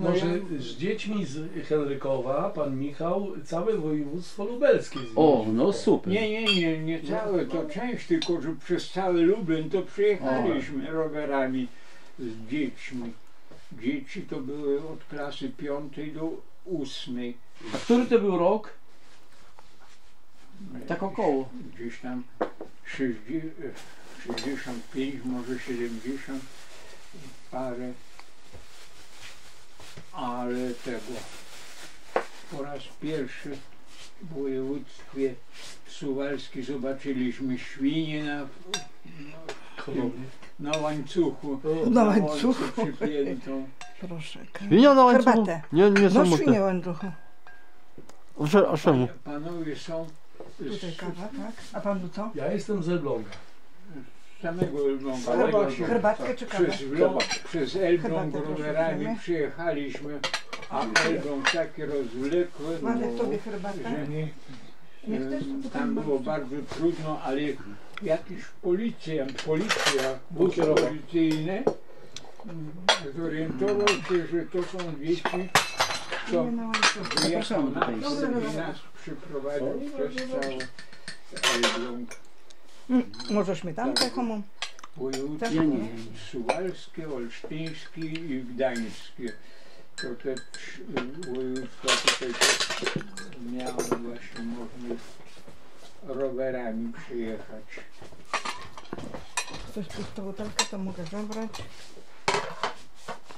No Może ja, z dziećmi z Henrykowa pan Michał całe województwo lubelskie zwiedził. O, no super. nie, nie, nie, nie całe, to część, tylko że przez cały Lublin to przyjechaliśmy rowerami z dziećmi. Dzieci to były od klasy piątej do ósmej. A który to był rok? Tak około. Gdzieś tam 60, 65, może 70 parę. Ale tego po raz pierwszy w województwie suwalskim zobaczyliśmy świnie na, Hodowli. na łańcuchu. Na łańcuchu. przypiętą. Proszę. Świnia na łańcuchu? Herbatę. Nie, nie No są świnie łańcuchu. A, a czemu? Panowie są Tutaj kawa, tak? A panu co? Ja jestem z Elbląga. Samego Elbląga. Herbatkę czy kawę? Przez, przez Elbląg Herbatę rowerami przyjechaliśmy, a Elbląg takie rozwlekłe, Marek, tobie herbatę? że nie, Nie chcesz? To em, tutaj tam było bardzo trudno, ale jakiś policjant, policja, bus Pokierował. policyjny mm, zorientował się, że to są dzieci, co Nie na łańcuchu. wyjechał Zapraszamy na tutaj. i nas przyprowadził przez cały Elbląg. Mm, Może śmietankę komu? Województwo Ja nie. suwalskie, olsztyńskie i gdańskie. To te trzy województwa tutaj też miały właśnie możliwość rowerami przyjechać. Ktoś pustą butelkę, to mogę zabrać.